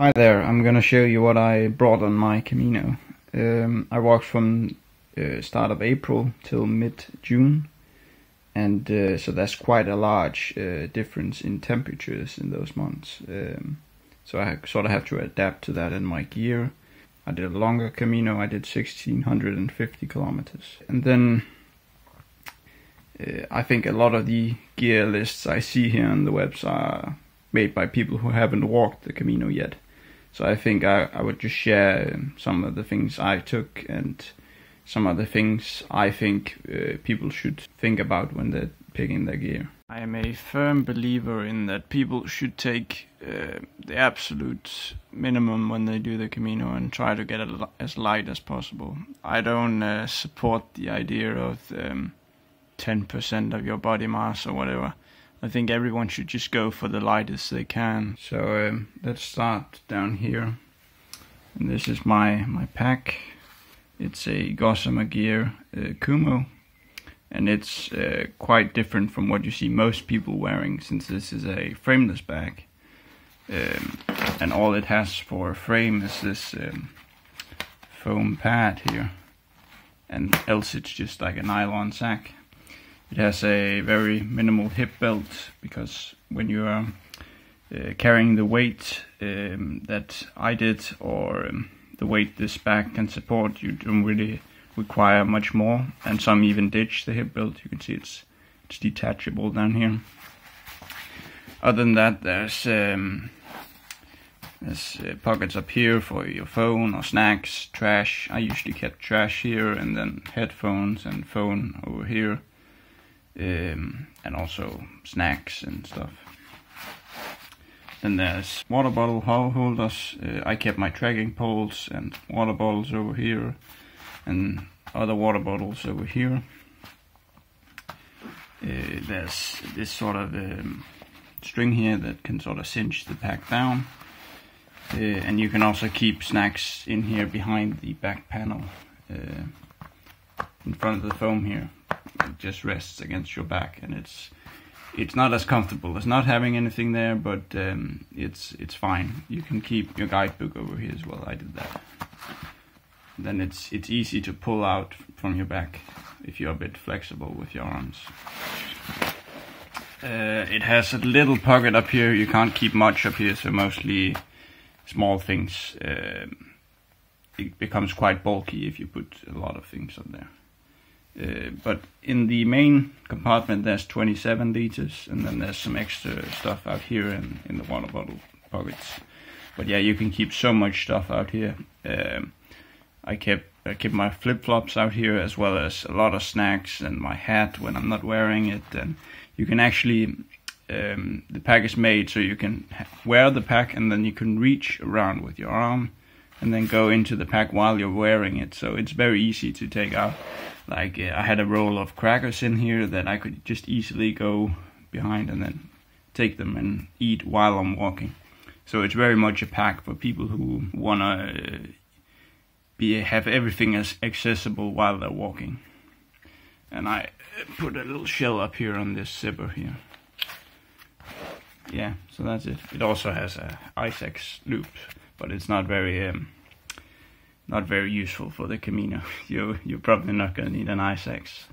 Hi there, I'm gonna show you what I brought on my Camino. Um, I walked from uh, start of April till mid-June and uh, so that's quite a large uh, difference in temperatures in those months. Um, so I sort of have to adapt to that in my gear. I did a longer Camino, I did 1650 kilometers. And then uh, I think a lot of the gear lists I see here on the website are made by people who haven't walked the Camino yet. So I think I, I would just share um, some of the things I took and some of the things I think uh, people should think about when they're picking their gear. I am a firm believer in that people should take uh, the absolute minimum when they do the Camino and try to get it as light as possible. I don't uh, support the idea of um, 10% of your body mass or whatever. I think everyone should just go for the lightest they can. So um, let's start down here. And this is my, my pack. It's a Gossamer Gear uh, Kumo. And it's uh, quite different from what you see most people wearing since this is a frameless bag. Um, and all it has for a frame is this um, foam pad here. And else it's just like a nylon sack. It has a very minimal hip belt because when you are uh, carrying the weight um, that I did or um, the weight this bag can support, you don't really require much more. And some even ditch the hip belt. You can see it's it's detachable down here. Other than that, there's um, there's uh, pockets up here for your phone or snacks, trash. I usually kept trash here, and then headphones and phone over here um, and also snacks and stuff. Then there's water bottle holders. Uh, I kept my trekking poles and water bottles over here, and other water bottles over here. Uh, there's this sort of um, string here that can sort of cinch the pack down. Uh, and you can also keep snacks in here behind the back panel uh, in front of the foam here it just rests against your back and it's it's not as comfortable as not having anything there but um, it's it's fine. You can keep your guidebook over here as well. I did that. Then it's it's easy to pull out from your back if you're a bit flexible with your arms. Uh, it has a little pocket up here. You can't keep much up here so mostly small things uh, it becomes quite bulky if you put a lot of things on there uh, but in the main compartment there's 27 liters and then there's some extra stuff out here in, in the water bottle pockets. But yeah, you can keep so much stuff out here. Um, I kept I keep my flip-flops out here as well as a lot of snacks and my hat when I'm not wearing it. And you can actually, um, the pack is made so you can wear the pack and then you can reach around with your arm and then go into the pack while you're wearing it. So it's very easy to take out. Like uh, I had a roll of crackers in here that I could just easily go behind and then take them and eat while I'm walking. So it's very much a pack for people who wanna uh, be have everything as accessible while they're walking. And I put a little shell up here on this zipper here. Yeah, so that's it. It also has a ice axe loop but it's not very um, not very useful for the Camino. you you're probably not gonna need an ice axe.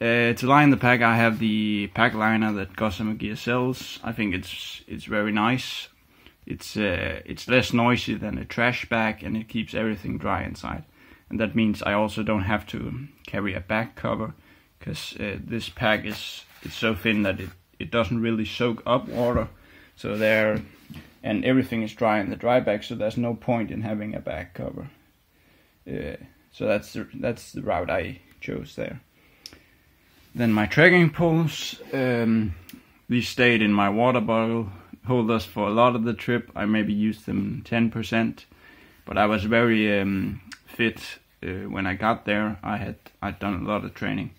Uh, to line the pack, I have the pack liner that Gossamer Gear sells. I think it's it's very nice. It's uh, it's less noisy than a trash bag, and it keeps everything dry inside. And that means I also don't have to carry a back cover, because uh, this pack is it's so thin that it it doesn't really soak up water. So there and everything is dry in the dry bag, so there's no point in having a back cover. Uh, so that's the, that's the route I chose there. Then my trekking poles, um, these stayed in my water bottle holders for a lot of the trip. I maybe used them 10%, but I was very um, fit uh, when I got there. I had I'd done a lot of training.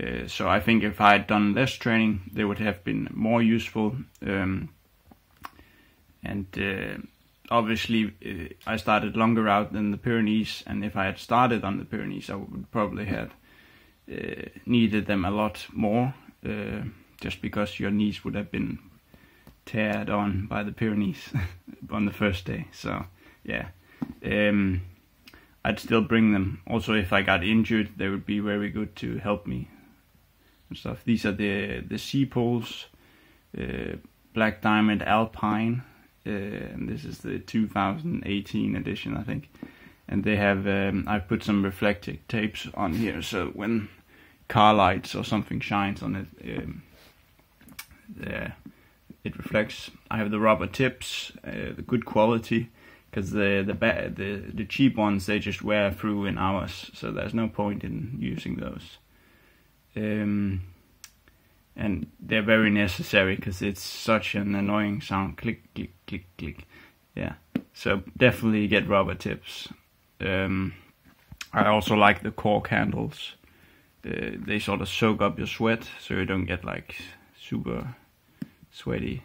Uh, so I think if I had done less training, they would have been more useful. Um, and uh, obviously uh, I started longer out than the Pyrenees, and if I had started on the Pyrenees, I would probably have uh, needed them a lot more, uh, just because your knees would have been teared on by the Pyrenees on the first day. So yeah, um, I'd still bring them. Also, if I got injured, they would be very good to help me and stuff. These are the the sea poles, uh, Black Diamond Alpine, uh, and this is the 2018 edition, I think. And they have um, I put some reflective tapes on here, so when car lights or something shines on it, um, the, it reflects. I have the rubber tips, uh, the good quality, because the the, the the cheap ones they just wear through in hours, so there's no point in using those. Um, and they're very necessary because it's such an annoying sound. Click, click, click, click. Yeah. So definitely get rubber tips. Um, I also like the cork handles. The, they sort of soak up your sweat, so you don't get like super sweaty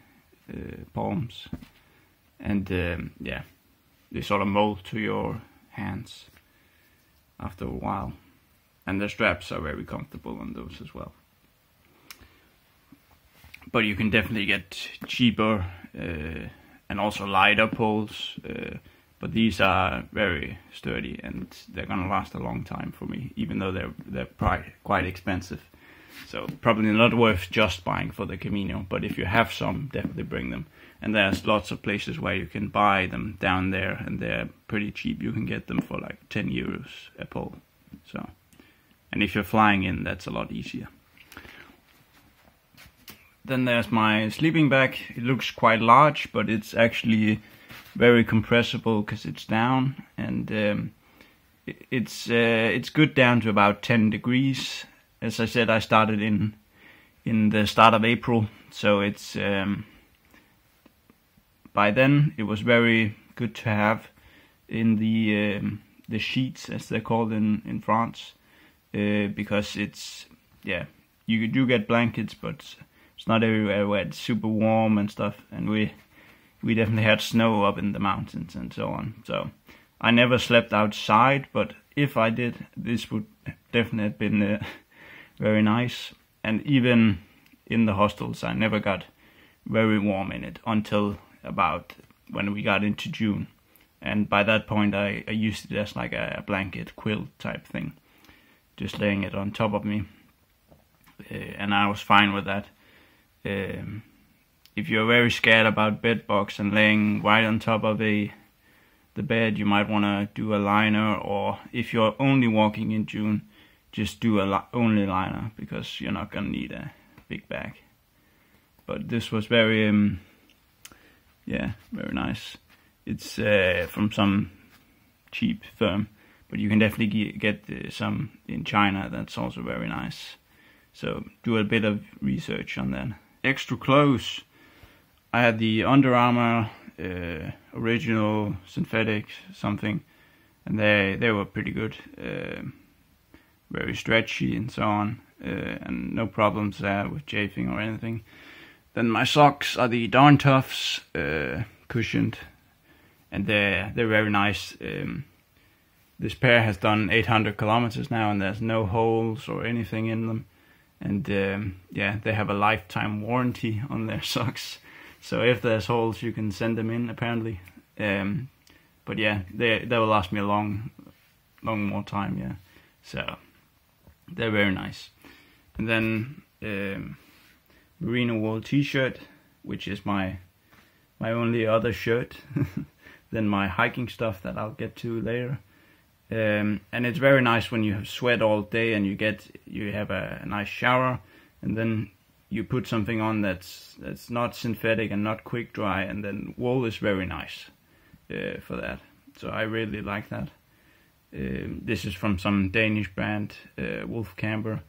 uh, palms. And um, yeah, they sort of mold to your hands after a while. And the straps are very comfortable on those as well but you can definitely get cheaper uh, and also lighter poles. Uh, but these are very sturdy and they're gonna last a long time for me, even though they're they're quite expensive. So probably not worth just buying for the Camino, but if you have some, definitely bring them. And there's lots of places where you can buy them down there, and they're pretty cheap. You can get them for like 10 euros a pole. So, and if you're flying in, that's a lot easier. Then there's my sleeping bag. It looks quite large, but it's actually very compressible because it's down, and um, it's uh, it's good down to about 10 degrees. As I said, I started in in the start of April, so it's um, by then it was very good to have in the um, the gîtes as they're called in in France uh, because it's yeah you do get blankets but it's not everywhere where it's super warm and stuff, and we we definitely had snow up in the mountains and so on. So I never slept outside, but if I did, this would definitely have been uh, very nice. And even in the hostels, I never got very warm in it until about when we got into June. And by that point, I, I used it as like a, blanket quilt type thing, just laying it on top of me. Uh, and I was fine with that um, if you're very scared about bed bugs and laying right on top of a the bed, you might want to do a liner, or if you're only walking in June, just do a li only liner because you're not gonna need a big bag. But this was very, um, yeah, very nice. It's uh, from some cheap firm, but you can definitely get, uh, some in China. That's also very nice. So do a bit of research on that extra clothes. I had the Under Armour uh, original synthetic something, and they they were pretty good, uh, very stretchy and so on, uh, and no problems there with chafing or anything. Then my socks are the Darn Toughs uh, cushioned, and they're they're very nice. Um, this pair has done 800 kilometers now, and there's no holes or anything in them. And um, yeah they have a lifetime warranty on their socks. So if there's holes you can send them in apparently. Um, but yeah they they will last me a long long more time yeah. So they're very nice. And then um, merino wool t-shirt which is my my only other shirt than my hiking stuff that I'll get to later um, and it's very nice when you have sweat all day and you get you have a, a, nice shower and then you put something on that's that's not synthetic and not quick dry and then wool is very nice uh, for that. So I really like that. Um, this is from some Danish brand uh, Wolf Camber.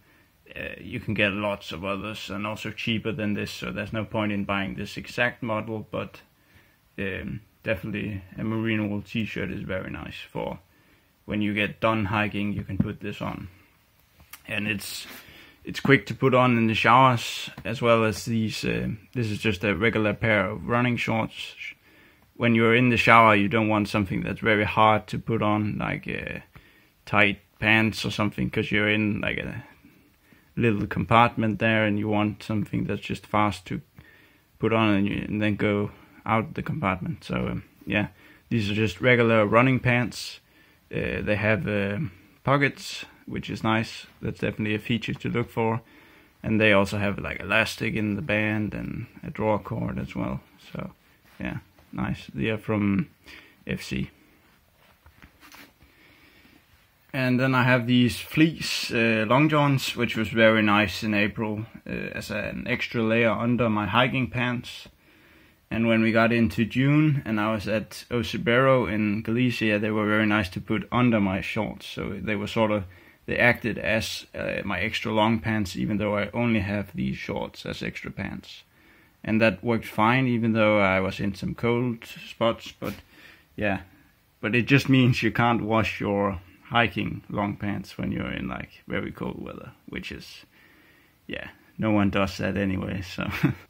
Uh, you can get lots of others and also cheaper than this so there's no point in buying this exact model but um, definitely a merino wool t-shirt is very nice for when you get done hiking, you can put this on. And it's it's quick to put on in the showers as well as these. Uh, this is just a regular pair of running shorts. When you're in the shower, you don't want something that's very hard to put on, like uh, tight pants or something, because you're in like a little compartment there, and you want something that's just fast to put on and, you, and then go out the compartment. So um, yeah, these are just regular running pants. Uh, they have uh, pockets, which is nice. That's definitely a feature to look for. And they also have like elastic in the band and a draw cord as well. So yeah, nice. They are from FC. And then I have these fleece uh, long johns, which was very nice in April uh, as an extra layer under my hiking pants. And when we got into June and I was at O Cebreiro in Galicia, they were very nice to put under my shorts. So they were sort of, they acted as uh, my extra long pants, even though I only have these shorts as extra pants. And that worked fine, even though I was in some cold spots. But yeah, but it just means you can't wash your hiking long pants when you're in like very cold weather, which is, yeah, no one does that anyway. So,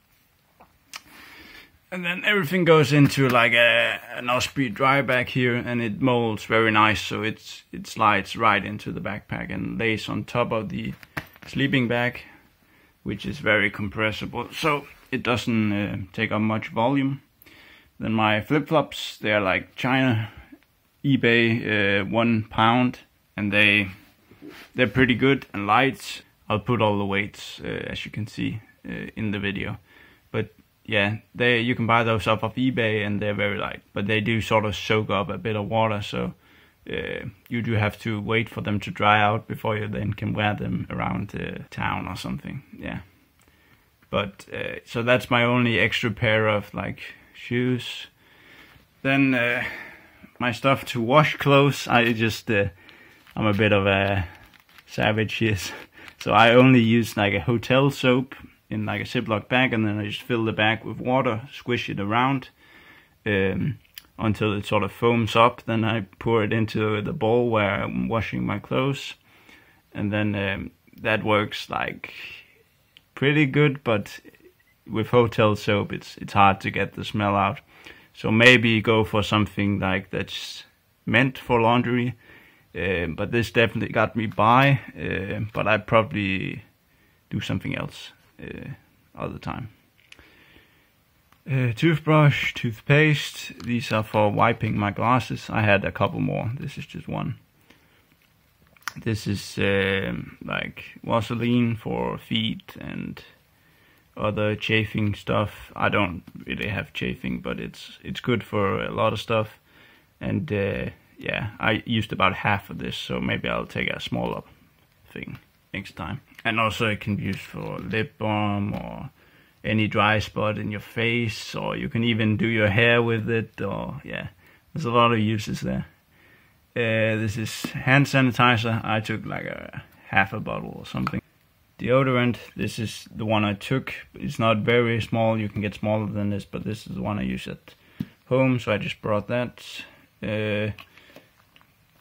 and then everything goes into like a an Osprey dry bag here, and it molds very nice, so it's it slides right into the backpack and lays on top of the sleeping bag, which is very compressible, so it doesn't uh, take up much volume. Then my flip flops, they are like China eBay uh, one pound, and they they're pretty good and light. I'll put all the weights uh, as you can see uh, in the video, yeah, they you can buy those off of eBay and they're very light, but they do sort of soak up a bit of water, so uh, you do have to wait for them to dry out before you then can wear them around uh, town or something. Yeah, but uh, so that's my only extra pair of like shoes. Then my stuff to wash clothes. I just, uh, I'm a bit of a savage here. So I only use like a hotel soap in like a Ziploc bag and then I just fill the bag with water, squish it around um, until it sort of foams up. Then I pour it into the bowl where I'm washing my clothes. And then um, that works like pretty good, but with hotel soap it's it's hard to get the smell out. So maybe go for something like that's meant for laundry. Uh, but this definitely got me by. Uh, but I probably do something else uh, all the time. Uh, toothbrush, toothpaste. These are for wiping my glasses. I had a couple more. This is just one. This is um, like Vaseline for feet and other chafing stuff. I don't really have chafing, but it's it's good for a lot of stuff. And uh, yeah, I used about half of this, so maybe I'll take a smaller thing next time. And also it can be used for lip balm or any dry spot in your face, or you can even do your hair with it. Or yeah, there's a lot of uses there. Uh, this is hand sanitizer. I took like a half a bottle or something deodorant. This is the one I took. It's not very small. You can get smaller than this, but this is the one I use at home. So I just brought that. Uh,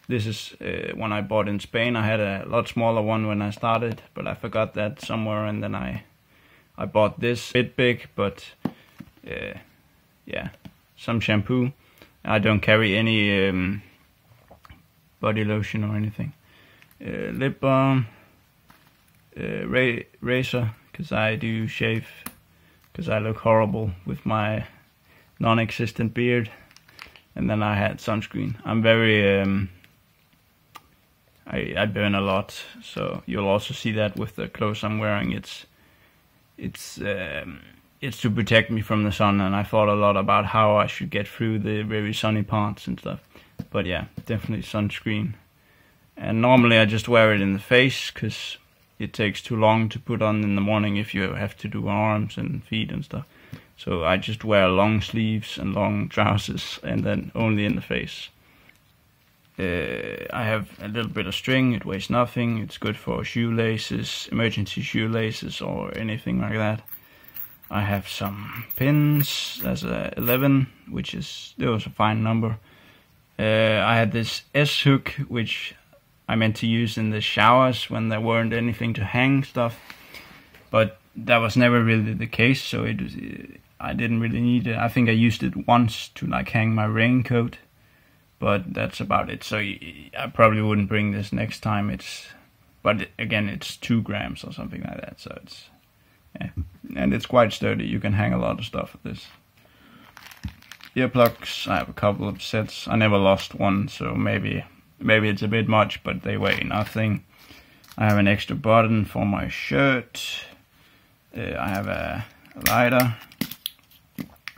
this is uh, one I bought in Spain. I had a lot smaller one when I started, but I forgot that somewhere, and then I I bought this bit big, but uh, yeah, some shampoo. I don't carry any um, body lotion or anything. Uh, lip balm uh, ra razor because I do shave because I look horrible with my non-existent beard and then I had sunscreen I'm very um, I, I burn a lot so you'll also see that with the clothes I'm wearing it's it's um, it's to protect me from the sun and I thought a lot about how I should get through the very sunny parts and stuff but yeah definitely sunscreen and normally I just wear it in the face because it takes too long to put on in the morning if you have to do arms and feet and stuff. So I just wear long sleeves and long trousers and then only in the face. Uh, I have a little bit of string, it weighs nothing, it's good for shoelaces, emergency shoelaces or anything like that. I have some pins, there's a 11, which is, it was a fine number. Uh, I had this S-hook, which I meant to use in the showers when there weren't anything to hang stuff. But that was never really the case, so it I didn't really need it. I think I used it once to like hang my raincoat, but that's about it. So I probably wouldn't bring this next time. It's, but again, it's two grams or something like that. So it's, yeah, and it's quite sturdy. You can hang a lot of stuff with this. Earplugs, I have a couple of sets. I never lost one, so maybe maybe it's a bit much, but they weigh nothing. I have an extra button for my shirt. Uh, I have a lighter,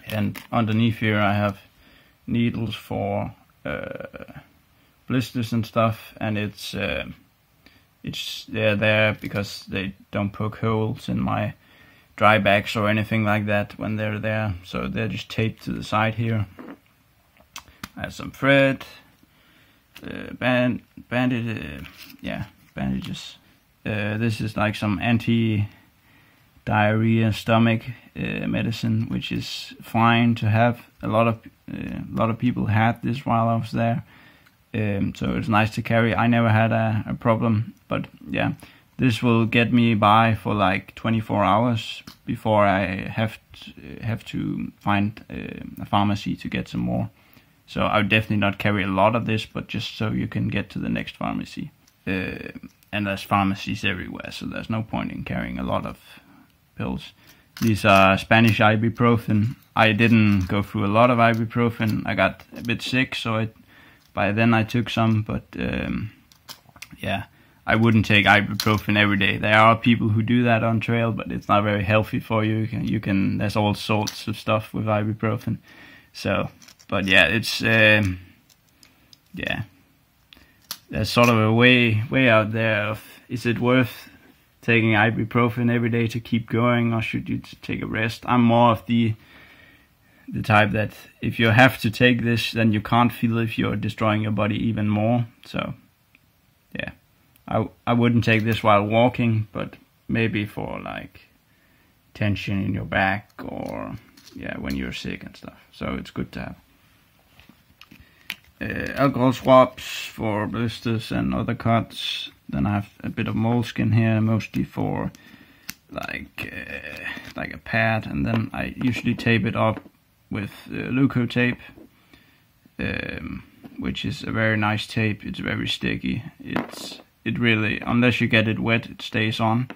and underneath here I have needles for blisters and stuff, and it's uh, it's they're there because they don't poke holes in my dry bags or anything like that when they're there. So they're just taped to the side here. I have some thread, uh, band, bandage, uh, yeah, bandages. Uh, this is like some anti-diarrhea stomach uh, medicine, which is fine to have. A lot of uh, a lot of people had this while I was there, um, so it's nice to carry. I never had a, a problem, but yeah, this will get me by for like 24 hours before I have to, have to find uh, a pharmacy to get some more. So I would definitely not carry a lot of this, but just so you can get to the next pharmacy. Uh, and there's pharmacies everywhere, so there's no point in carrying a lot of pills. These are Spanish ibuprofen. I didn't go through a lot of ibuprofen. I got a bit sick, so it, by then I took some, but um, yeah, I wouldn't take ibuprofen every day. There are people who do that on trail, but it's not very healthy for you. You can, you can there's all sorts of stuff with ibuprofen. So, but yeah, it's um, yeah. There's sort of a way way out there of is it worth taking ibuprofen every day to keep going, or should you take a rest? I'm more of the the type that if you have to take this, then you can't feel if you're destroying your body even more. So, yeah. I I wouldn't take this while walking, but maybe for like tension in your back or yeah when you're sick and stuff. So it's good to have. Uh, alcohol swabs for blisters and other cuts. Then I have a bit of moleskin here, mostly for like uh, like a pad, and then I usually tape it up with uh, Leukotape, um, which is a very nice tape. It's very sticky. It's it really, unless you get it wet, it stays on,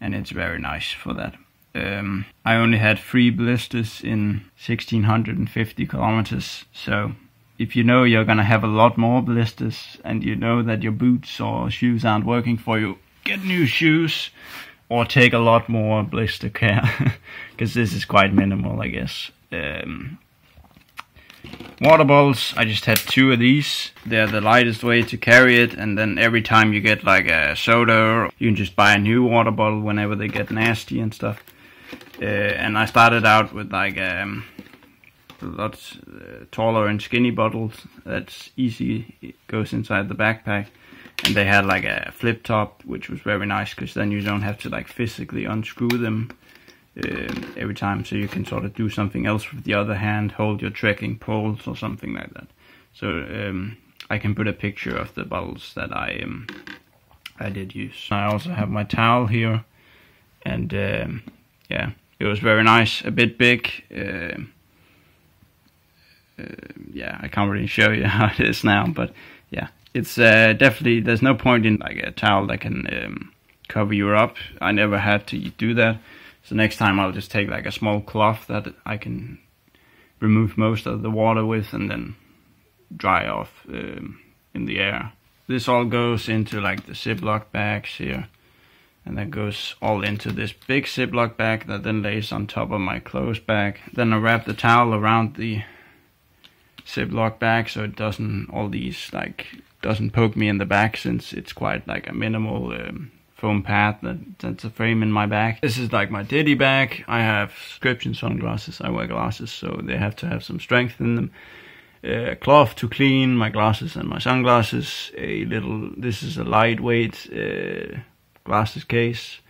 and it's very nice for that. Um, I only had three blisters in 1650 kilometers, so if you know you're gonna have a lot more blisters and you know that your boots or shoes aren't working for you, get new shoes or take a lot more blister care because this is quite minimal, I guess. Um, water bottles i just had two of these they're the lightest way to carry it and then every time you get like a soda you can just buy a new water bottle whenever they get nasty and stuff uh, and i started out with like um lots uh, taller and skinny bottles. That's easy. It goes inside the backpack. And they had like a flip top which was very nice because then you don't have to like physically unscrew them um, every time. So you can sort of do something else with the other hand hold your trekking poles or something like that. So um, I can put a picture of the bottles that I um, I did use. I also have my towel here. And um, yeah it was very nice. A bit big uh, uh, yeah I can't really show you how it is now but yeah it's uh, definitely there's no point in like a towel that can um, cover you up I never had to do that so next time I'll just take like a small cloth that I can remove most of the water with and then dry off um, in the air. This all goes into like the Ziploc bags here. And that goes all into this big Ziploc bag that then lays on top of my clothes bag. Then I wrap the towel around the Ziploc bag so it doesn't, all these like, doesn't poke me in the back since it's quite like a minimal um, foam pad that, that's a frame in my back. This is like my ditty bag. I have prescription sunglasses. I wear glasses, so they have to have some strength in them. A cloth to clean my glasses and my sunglasses. A little, this is a lightweight uh, glasses case.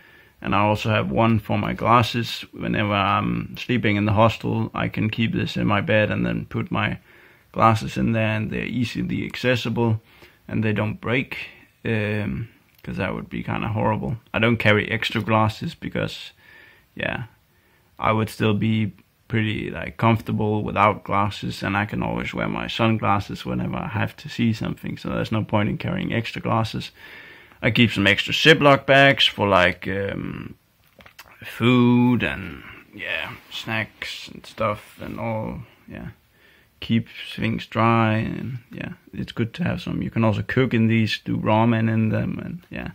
And I also have one for my glasses. Whenever I'm sleeping in the hostel, I can keep this in my bed and then put my glasses in there and they're easily accessible and they don't break. Um, because that would be kind of horrible. I don't carry extra glasses because, yeah, I would still be pretty like comfortable without glasses, and I can always wear my sunglasses whenever I have to see something. So there's no point in carrying extra glasses. I keep some extra Ziploc bags for like um, food and yeah, snacks and stuff and all. Yeah, keep things dry and yeah, it's good to have some. You can also cook in these, do ramen in them, and yeah.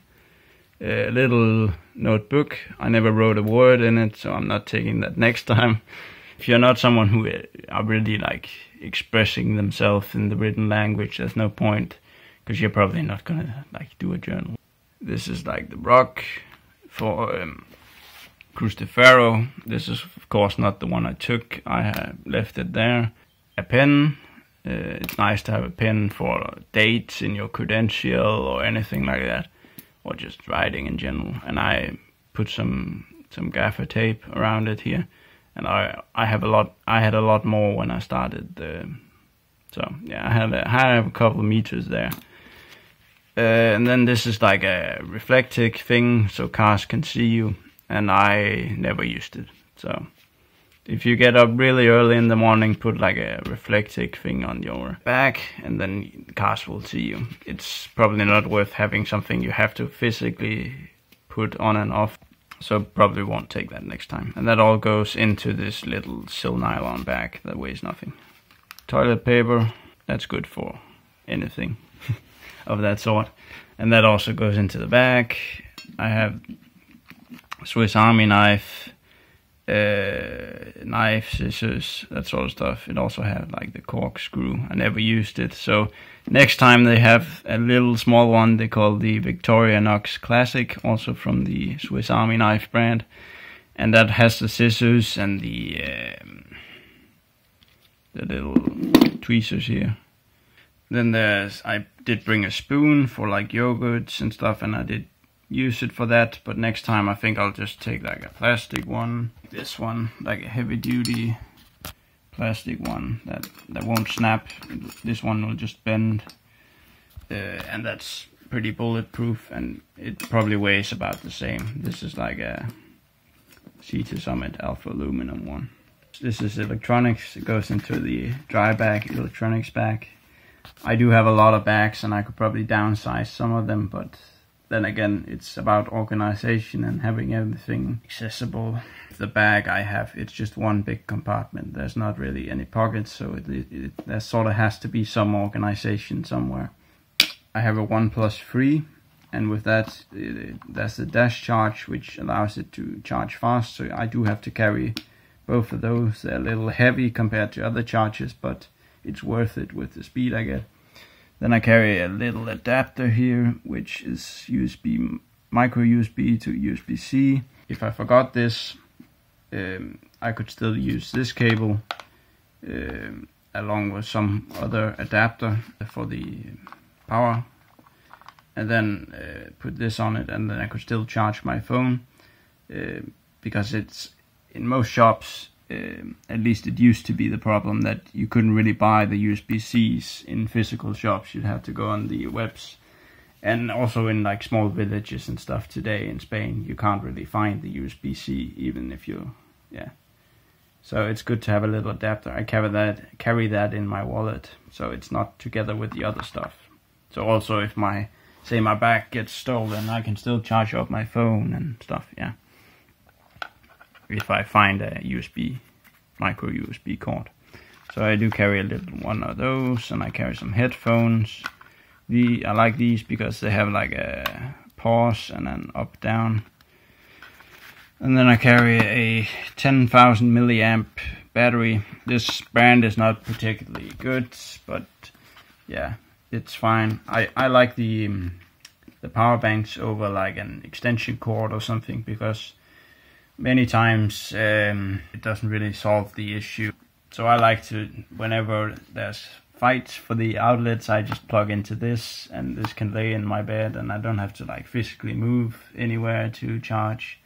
A little notebook. I never wrote a word in it, so I'm not taking that next time. If you're not someone who uh, are really like expressing themselves in the written language, there's no point because you're probably not gonna like do a journal. This is like the rock for um, Cruz de Ferro. This is of course not the one I took. I have left it there. A pen. Uh, it's nice to have a pen for dates in your credential or anything like that, or just writing in general. And I put some some gaffer tape around it here and I I have a lot I had a lot more when I started. the, so yeah, I had a, I have a couple meters there. Uh, and then this is like a reflective thing, so cars can see you. And I never used it. So if you get up really early in the morning, put like a reflective thing on your back, and then cars will see you. It's probably not worth having something you have to physically put on and off. So probably won't take that next time. And that all goes into this little sil nylon bag that weighs nothing. Toilet paper, that's good for anything of that sort. And that also goes into the bag. I have Swiss Army knife, uh, knife, scissors, that sort of stuff. It also had like the corkscrew. I never used it. So next time they have a little small one they call the Victorinox Classic, also from the Swiss Army knife brand. And that has the scissors and the um, the little tweezers here. Then there's I did bring a spoon for like yogurts and stuff, and I did use it for that, but next time I think I'll just take like a plastic one, this one, like a heavy duty plastic one that, that won't snap. This one will just bend, uh, and that's pretty bulletproof, and it probably weighs about the same. This is like a Sea to Summit Alpha Aluminum one. This is electronics, it goes into the dry bag, electronics bag. I do have a lot of bags and I could probably downsize some of them, but then again, it's about organization and having everything accessible. The bag I have, it's just one big compartment. There's not really any pockets, so it, it, it there sort of has to be some organization somewhere. I have a OnePlus 3, and with that, it, there's the dash charge, which allows it to charge fast. So I do have to carry both of those. They're a little heavy compared to other chargers, but it's worth it with the speed I get. Then I carry a little adapter here, which is USB, micro USB to USB-C. If I forgot this, um, I could still use this cable um, along with some other adapter for the power and then uh, put this on it and then I could still charge my phone uh, because it's in most shops uh, at least it used to be the problem that you couldn't really buy the USB-Cs in physical shops. You'd have to go on the webs. And also in like small villages and stuff today in Spain, you can't really find the USB-C even if you, yeah. So it's good to have a little adapter. I carry that carry that in my wallet, so it's not together with the other stuff. So also if my say my bag gets stolen, I can still charge up my phone and stuff. Yeah if I find a USB, micro USB cord. So I do carry a little one of those, and I carry some headphones. The I like these because they have like a pause and an up down. And then I carry a 10,000 milliamp battery. This brand is not particularly good, but yeah, it's fine. I I like the um, the power banks over like an extension cord or something because many times um, it doesn't really solve the issue. So I like to, whenever there's fights for the outlets, I just plug into this and this can lay in my bed and I don't have to like physically move anywhere to charge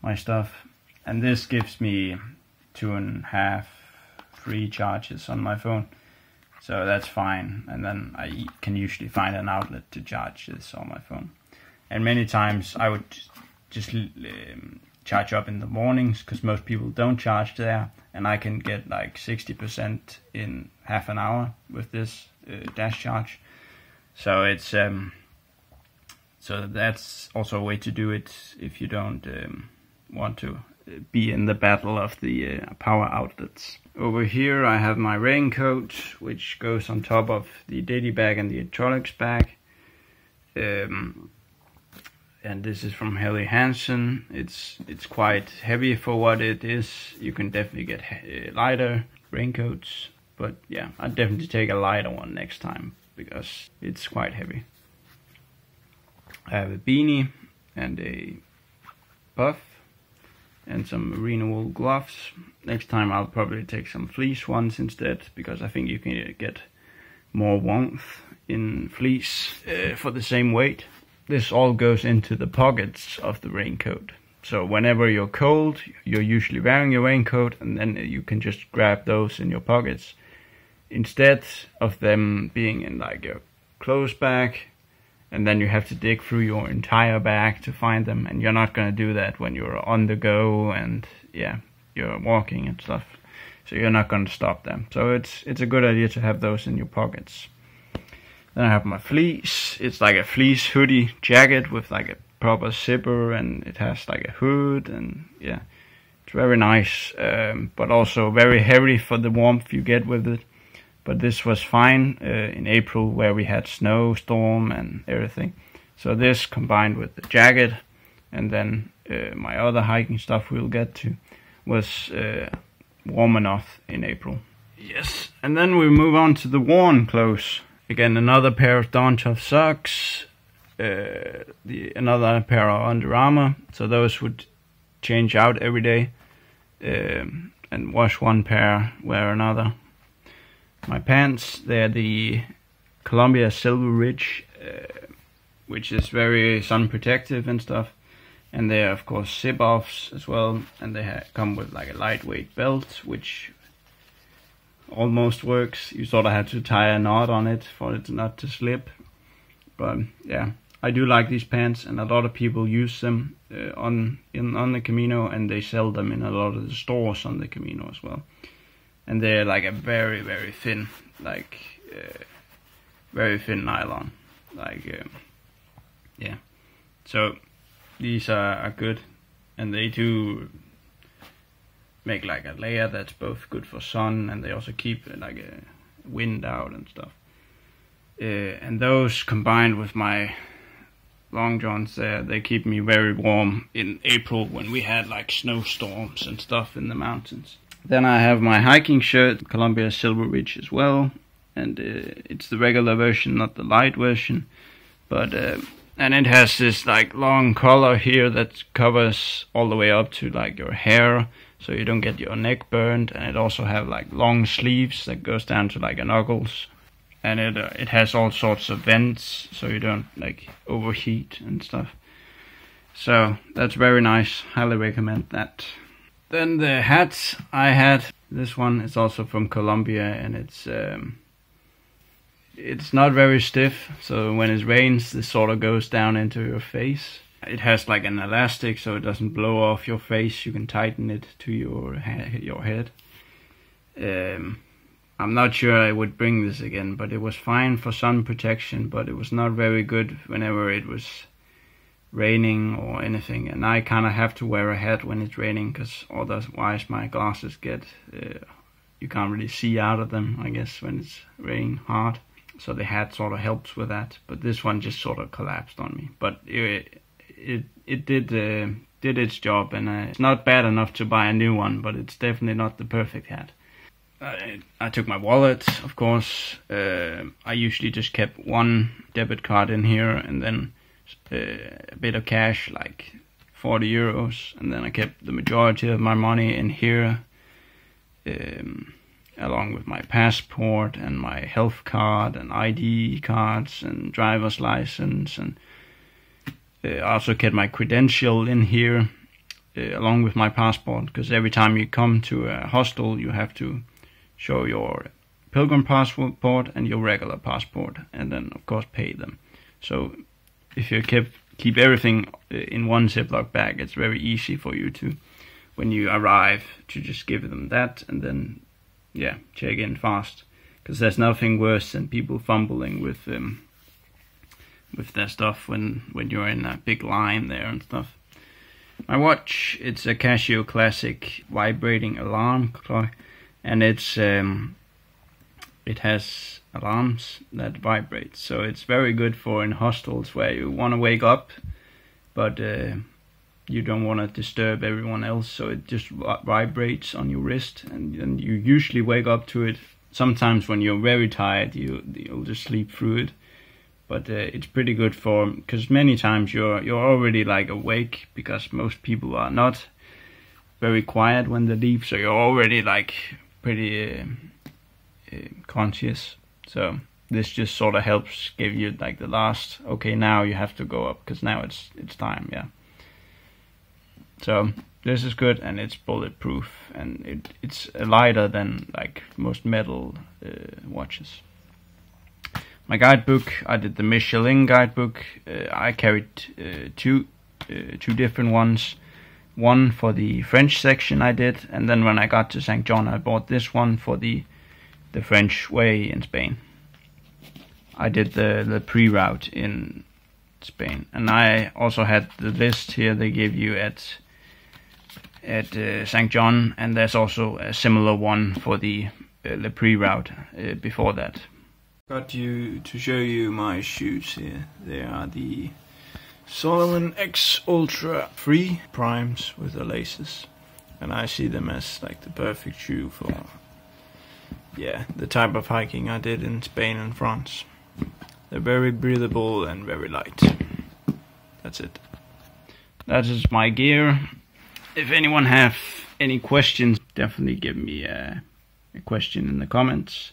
my stuff. And this gives me two and a half free charges on my phone. So that's fine. And then I can usually find an outlet to charge this on my phone. And many times I would just um, charge up in the mornings because most people don't charge there and I can get like 60% in half an hour with this uh, dash charge so it's um, so that's also a way to do it if you don't um, want to be in the battle of the uh, power outlets. Over here I have my raincoat, which goes on top of the daily bag and the electronics bag. Um, and this is from Helly Hansen. It's it's quite heavy for what it is. You can definitely get uh, lighter raincoats, but yeah, I'd definitely take a lighter one next time because it's quite heavy. I have a beanie and a buff and some merino wool gloves. Next time I'll probably take some fleece ones instead because I think you can get more warmth in fleece uh, for the same weight. This all goes into the pockets of the raincoat. So whenever you're cold, you're usually wearing your raincoat and then you can just grab those in your pockets. Instead of them being in like your clothes bag, and then you have to dig through your entire bag to find them and you're not going to do that when you're on the go and yeah you're walking and stuff so you're not going to stop them so it's it's a good idea to have those in your pockets then i have my fleece it's like a fleece hoodie jacket with like a proper zipper and it has like a hood and yeah it's very nice um, but also very heavy for the warmth you get with it but this was fine uh, in April where we had snowstorm and everything. So this combined with the jacket and then uh, my other hiking stuff we'll get to was uh, warm enough in April. Yes, and then we move on to the worn clothes. Again, another pair of Tough socks, uh, the another pair of Under Armour. So those would change out every day, um, and wash one pair, wear another, my pants, they're the Columbia Silver Ridge, uh, which is very sun protective and stuff. And they're of course zip offs as well, and they come with like a lightweight belt, which almost works. You sort of have to tie a knot on it for it not to slip. But yeah, I do like these pants, and a lot of people use them uh, on in on the Camino, and they sell them in a lot of the stores on the Camino as well and they're like a very very thin like uh, very thin nylon like uh, yeah so these are, are good and they do make like a layer that's both good for sun and they also keep uh, like a wind out and stuff. Uh, and those combined with my long johns there they keep me very warm in april when we had like snowstorms and stuff in the mountains. Then I have my hiking shirt, Columbia Silver Ridge as well, and uh, it's the regular version, not the light version. But uh, and it has this like long collar here that covers all the way up to like your hair, so you don't get your neck burned. And it also have like long sleeves that goes down to like your knuckles, and it uh, it has all sorts of vents, so you don't like overheat and stuff. So that's very nice. Highly recommend that. Then the hats I had. This one is also from Columbia and it's um, it's not very stiff. So when it rains, this sort of goes down into your face. It has like an elastic, so it doesn't blow off your face. You can tighten it to your your head. Um, I'm not sure I would bring this again, but it was fine for sun protection. But it was not very good whenever it was raining or anything and I kind of have to wear a hat when it's raining because otherwise my glasses get uh, you can't really see out of them I guess when it's raining hard so the hat sort of helps with that but this one just sort of collapsed on me but it it, it did uh, did its job and uh, it's not bad enough to buy a new one but it's definitely not the perfect hat I, I took my wallet, of course. Uh, I usually just kept one debit card in here, and then a bit of cash, like 40 euros, and then I kept the majority of my money in here, um, along with my passport and my health card and ID cards and driver's license, and uh, I also kept my credential in here. Uh, along with my passport, because every time you come to a hostel, you have to show your pilgrim passport and your regular passport, and then of course pay them. So if you keep keep everything uh, in one Ziploc bag, it's very easy for you to, when you arrive, to just give them that and then, yeah, check in fast. Because there's nothing worse than people fumbling with um, with their stuff when when you're in that big line there and stuff. My watch, it's a Casio Classic vibrating alarm clock, and it's um, it has alarms that vibrate, so it's very good for in hostels where you want to wake up, but uh, you don't want to disturb everyone else, so it just vibrates on your wrist, and, and you usually wake up to it. Sometimes when you're very tired, you you'll just sleep through it but uh, it's pretty good for because many times you're you're already like awake because most people are not very quiet when they leave so you're already like pretty uh, uh, conscious. So this just sort of helps give you like the last okay now you have to go up because now it's it's time yeah. So this is good and it's bulletproof and it it's lighter than like most metal uh, watches my guidebook. I did the Michelin guidebook. Uh, I carried uh, two uh, two different ones. One for the French section I did, and then when I got to St. John, I bought this one for the the French way in Spain. I did the the pre-route in Spain, and I also had the list here they give you at at uh, St. John, and there's also a similar one for the uh, the Puy route uh, before that. Got you to show you my shoes here. They are the Salomon X Ultra 3 Primes with the laces. And I see them as like the perfect shoe for yeah, the type of hiking I did in Spain and France. They're very breathable and very light. That's it. That is my gear. If anyone have any questions, definitely give me a, a question in the comments